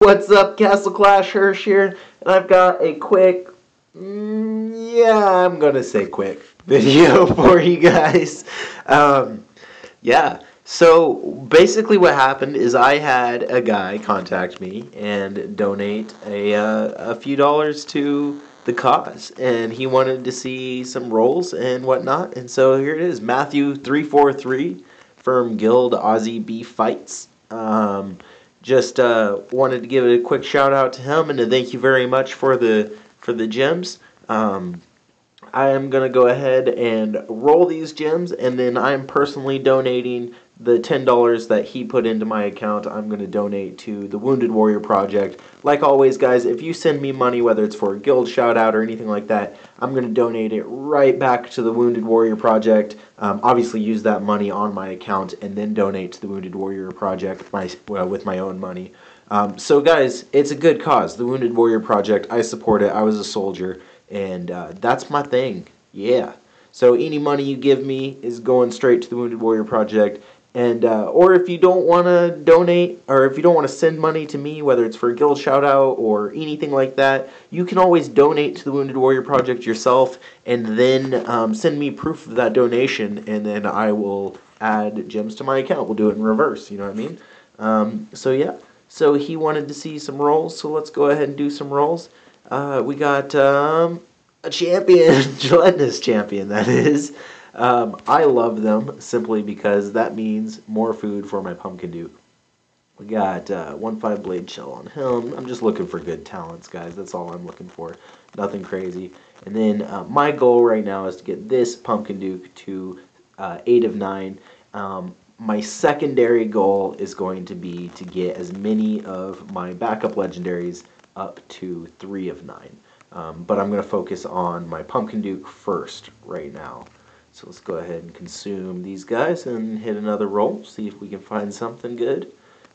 What's up, Castle Clash Hursh here, and I've got a quick, mm, yeah, I'm gonna say quick video for you guys. Um, yeah, so basically what happened is I had a guy contact me and donate a, uh, a few dollars to the cause, and he wanted to see some rolls and whatnot, and so here it is, Mathew343 from Guild Aussie Beef Fights. Um, just uh, wanted to give a quick shout out to him and to thank you very much for the for the gems. Um, I am gonna go ahead and roll these gems, and then I'm personally donating the $10 that he put into my account, I'm going to donate to the Wounded Warrior Project. Like always, guys, if you send me money, whether it's for a guild shout out or anything like that, I'm going to donate it right back to the Wounded Warrior Project. Um, obviously, use that money on my account and then donate to the Wounded Warrior Project my, well, with my own money. Um, so, guys, it's a good cause. The Wounded Warrior Project, I support it. I was a soldier, and uh, that's my thing. Yeah. So, any money you give me is going straight to the Wounded Warrior Project and uh, or if you don't want to donate or if you don't want to send money to me whether it's for a guild shout out or anything like that you can always donate to the wounded warrior project yourself and then um, send me proof of that donation and then i will add gems to my account. We'll do it in reverse you know what i mean? Um, so yeah. So he wanted to see some rolls so let's go ahead and do some rolls. Uh, we got um, a champion gelatinous champion that is um, I love them simply because that means more food for my pumpkin duke. We got uh, one five blade shell on him. I'm just looking for good talents, guys. That's all I'm looking for. Nothing crazy. And then uh, my goal right now is to get this pumpkin duke to uh, eight of nine. Um, my secondary goal is going to be to get as many of my backup legendaries up to three of nine. Um, but I'm going to focus on my pumpkin duke first right now. So let's go ahead and consume these guys and hit another roll, see if we can find something good.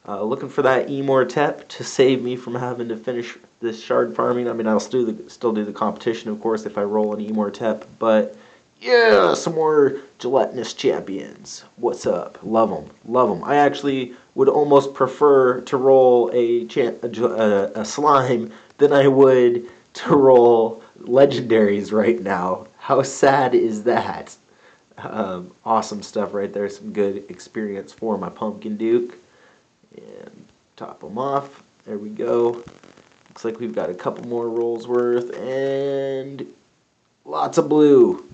Uh, looking for that Immortep to save me from having to finish this shard farming. I mean, I'll still do the, still do the competition, of course, if I roll an Immortep, but yeah, some more gelatinous champions. What's up? Love them. Love them. I actually would almost prefer to roll a, a, a slime than I would to roll legendaries right now. How sad is that? Um, awesome stuff right there. Some good experience for my Pumpkin Duke. And top them off. There we go. Looks like we've got a couple more rolls worth. And lots of blue.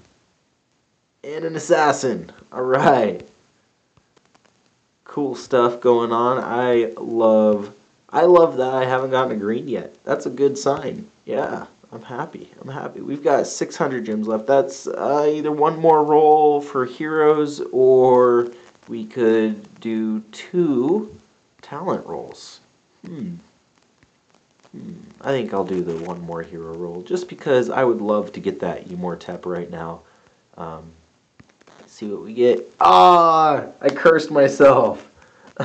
And an assassin. Alright. Cool stuff going on. I love I love that I haven't gotten a green yet. That's a good sign. Yeah. I'm happy. I'm happy. We've got 600 gems left. That's uh, either one more roll for heroes or we could do two talent rolls. Hmm. hmm. I think I'll do the one more hero roll just because I would love to get that Immortep right now. Um, see what we get. Ah, I cursed myself.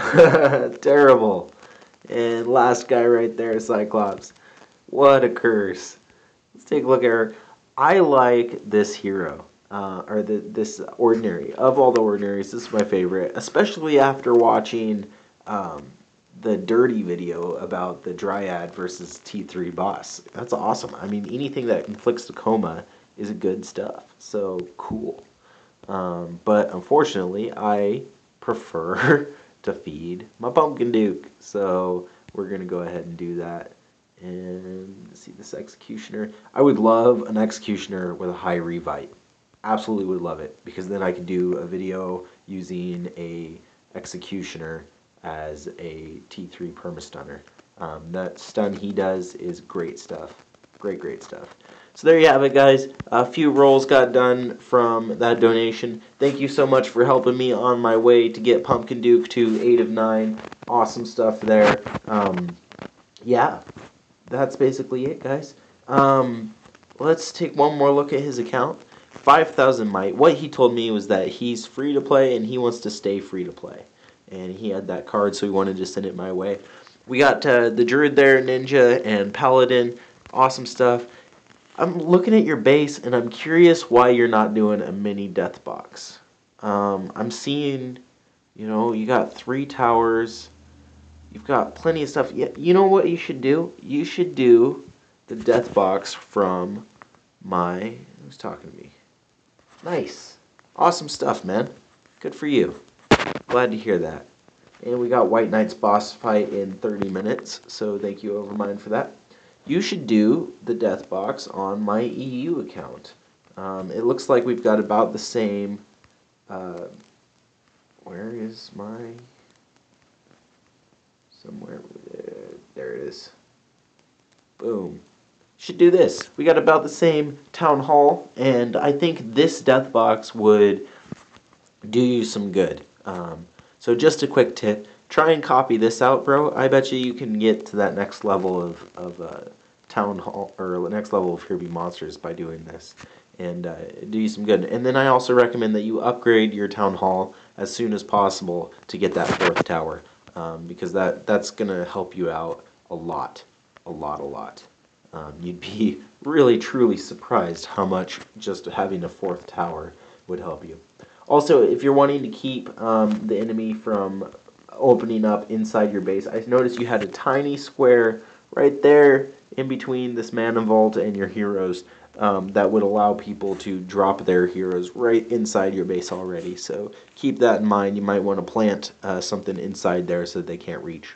Terrible. And last guy right there, Cyclops. What a curse. Let's take a look at her. I like this hero, uh, or the, this ordinary. Of all the ordinaries, this is my favorite, especially after watching um, the dirty video about the Dryad versus T3 boss. That's awesome. I mean, anything that inflicts a coma is good stuff. So cool. Um, but unfortunately, I prefer to feed my Pumpkin Duke. So we're to go ahead and do that. And see this executioner. I would love an executioner with a high revite. Absolutely would love it because then I could do a video using a executioner as a T3 permastunner. Um, that stun he does is great stuff. Great, great stuff. So there you have it, guys. A few rolls got done from that donation. Thank you so much for helping me on my way to get Pumpkin Duke to 8 of 9. Awesome stuff there. Um, yeah, that's basically it, guys. Um, let's take one more look at his account. 5,000 might. What he told me was that he's free to play and he wants to stay free to play. And he had that card, so he wanted to send it my way. We got uh, the Druid there, Ninja, and Paladin. Awesome stuff. I'm looking at your base, and I'm curious why you're not doing a mini death box. Um, I'm seeing, you know, you got three towers, You've got plenty of stuff. You know what you should do? You should do the death box from my. Who's talking to me? Nice. Awesome stuff, man. Good for you. Glad to hear that. And we got White Knight's boss fight in 30 minutes, so thank you, Overmind, for that. You should do the death box on my EU account. Um, it looks like we've got about the same. Uh, where is my. Somewhere there. There it is. Boom. Should do this. We got about the same town hall, and I think this death box would do you some good. Um, so just a quick tip: try and copy this out, bro. I bet you you can get to that next level of of uh, town hall or next level of Be Monsters by doing this, and uh, do you some good. And then I also recommend that you upgrade your town hall as soon as possible to get that fourth tower, um, because that that's gonna help you out a lot, a lot, a lot. Um, you'd be really truly surprised how much just having a fourth tower would help you. Also, if you're wanting to keep um, the enemy from opening up inside your base, I noticed you had a tiny square right there in between this mana vault and your heroes um, that would allow people to drop their heroes right inside your base already. So keep that in mind. You might want to plant uh, something inside there so they can't reach.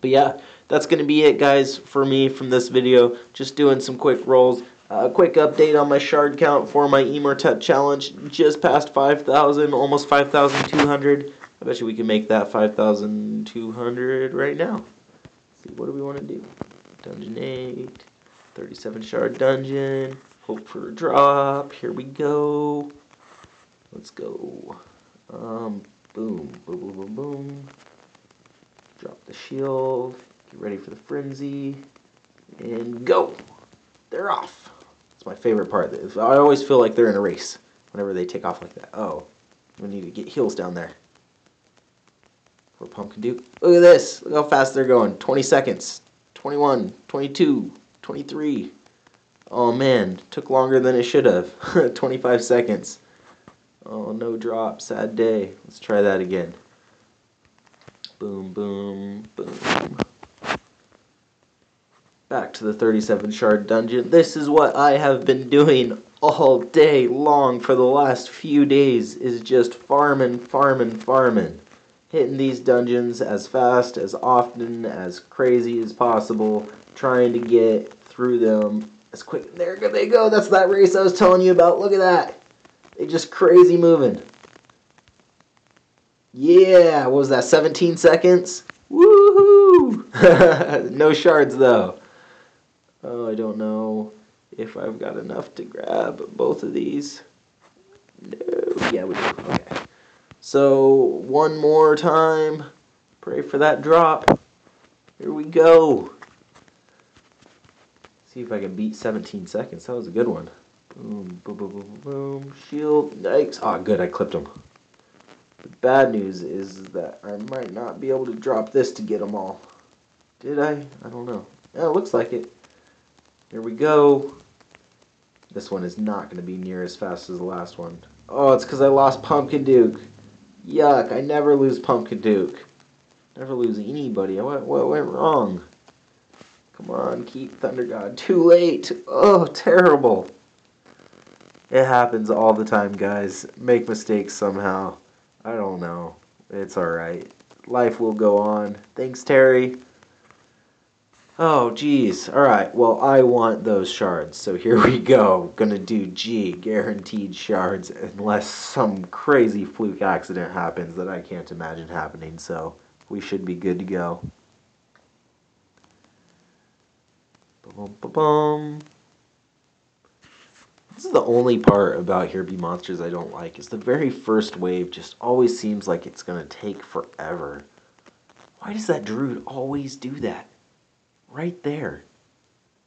But yeah, that's going to be it, guys, for me from this video. Just doing some quick rolls. A uh, quick update on my shard count for my Immortep challenge. Just past 5,000, almost 5,200. I bet you we can make that 5,200 right now. Let's see, what do we want to do? Dungeon 8, 37 shard dungeon. Hope for a drop. Here we go. Let's go. Um, boom, boom, boom, boom, boom. Drop the shield. Get ready for the frenzy. And go. They're off. It's my favorite part. I always feel like they're in a race whenever they take off like that. Oh, we need to get heals down there. For Pumpkin Duke. Look at this. Look how fast they're going. 20 seconds. 21, 22, 23. Oh man, took longer than it should have. 25 seconds. Oh, no drop. Sad day. Let's try that again. Boom, boom, boom back to the 37 shard dungeon. This is what I have been doing all day long for the last few days is just farming, farming, farming. Hitting these dungeons as fast, as often, as crazy as possible. Trying to get through them as quick. There they go. That's that race I was telling you about. Look at that. They just crazy moving. Yeah, what was that, 17 seconds? Woohoo! no shards though. Oh, I don't know if I've got enough to grab both of these. No. Yeah, we do. Okay. So, one more time. Pray for that drop. Here we go. See if I can beat 17 seconds. That was a good one. Boom, boom, boom, boom, boom. Shield. Yikes. Oh, good. I clipped him. The bad news is that I might not be able to drop this to get them all. Did I? I don't know. Yeah, it looks like it. Here we go. This one is not going to be near as fast as the last one. Oh, it's because I lost Pumpkin Duke. Yuck, I never lose Pumpkin Duke. Never lose anybody. What, what went wrong? Come on, keep Thunder God. Too late. Oh, terrible. It happens all the time, guys. Make mistakes somehow. I don't know. It's alright. Life will go on. Thanks, Terry. Oh, geez. Alright, well, I want those shards, so here we go. Gonna do G, guaranteed shards, unless some crazy fluke accident happens that I can't imagine happening, so we should be good to go. Boom. This is the only part about Here Be Monsters I don't like, is the very first wave just always seems like it's gonna take forever. Why does that druid always do that? right there.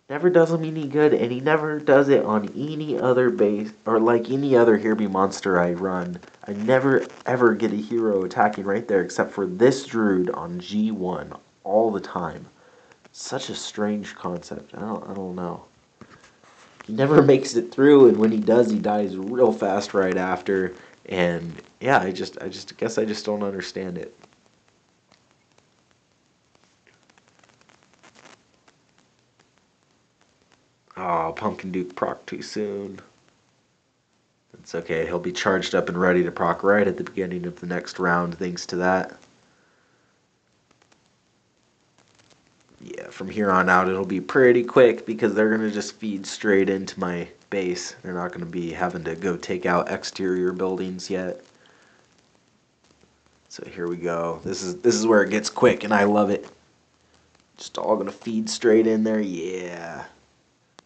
Never does him any good, and he never does it on any other base, or like any other Here Be Monster I run. I never ever get a hero attacking right there except for this Druid on G1 all the time such a strange concept. I don't, I don't know. He never makes it through, and when he does, he dies real fast right after. And yeah, I just, I just guess I just don't understand it. Oh, Pumpkin Duke proc too soon. It's okay. He'll be charged up and ready to proc right at the beginning of the next round, thanks to that. Here on out it'll be pretty quick because they're going to just feed straight into my base. They're not going to be having to go take out exterior buildings yet. So here we go. This is this is where it gets quick and I love it. Just all going to feed straight in there. Yeah.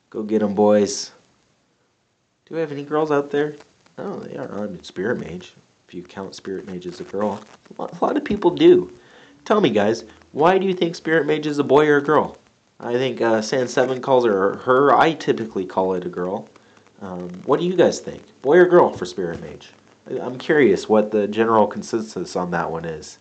Go get them, boys. Do we have any girls out there? Oh, they are. I mean, Spirit Mage. If you count Spirit Mage as a girl. A lot of people do. Tell me, guys, why do you think Spirit Mage is a boy or a girl? I think uh, Sand 7 calls her her. I typically call it a girl. Um, what do you guys think? Boy or girl for Spirit Mage? I'm curious what the general consensus on that one is.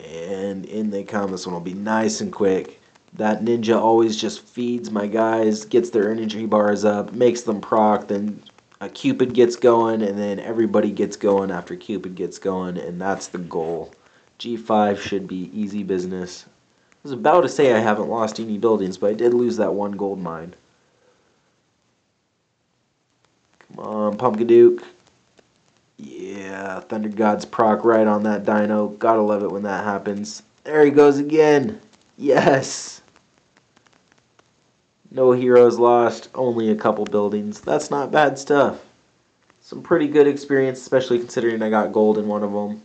And in they come. This one will be nice and quick. That ninja always just feeds my guys, gets their energy bars up, makes them proc, then a Cupid gets going, and then everybody gets going after Cupid gets going, and that's the goal. G5 should be easy business. I was about to say I haven't lost any buildings, but I did lose that one gold mine. Come on, Pumpkin Duke. Yeah, Thunder God's proc right on that dino. Gotta love it when that happens. There he goes again. Yes. No heroes lost, only a couple buildings. That's not bad stuff. Some pretty good experience, especially considering I got gold in one of them.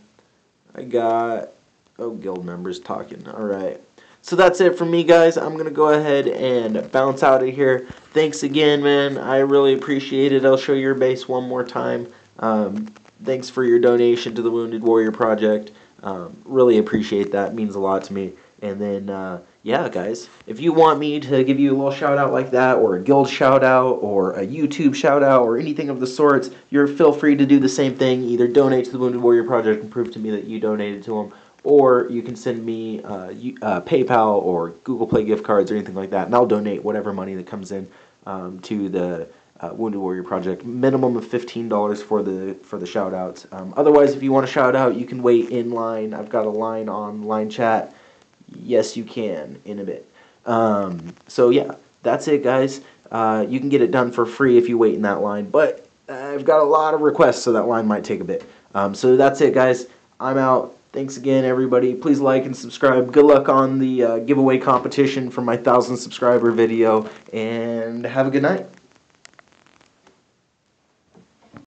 I got... Oh, guild members talking. Alright. So that's it for me, guys. I'm going to go ahead and bounce out of here. Thanks again, man. I really appreciate it. I'll show your base one more time. Um, thanks for your donation to the Wounded Warrior Project. Um, really appreciate that. Means a lot to me. And then, uh, yeah, guys, if you want me to give you a little shout out like that, or a guild shout out, or a YouTube shout out, or anything of the sorts, you're feel free to do the same thing. Either donate to the Wounded Warrior Project and prove to me that you donated to them, or you can send me uh, uh, PayPal or Google Play gift cards or anything like that, and I'll donate whatever money that comes in um, to the uh, Wounded Warrior Project. Minimum of fifteen dollars for the for the shout outs. Um, otherwise, if you want to shout out, you can wait in line. I've got a line on line chat Yes, you can in a bit. Um, so yeah, that's it, guys. Uh, you can get it done for free if you wait in that line, but I've got a lot of requests, so that line might take a bit. Um, so that's it, guys. I'm out. Thanks again, everybody. Please like and subscribe. Good luck on the uh, giveaway competition for my 1,000 subscriber video, and have a good night.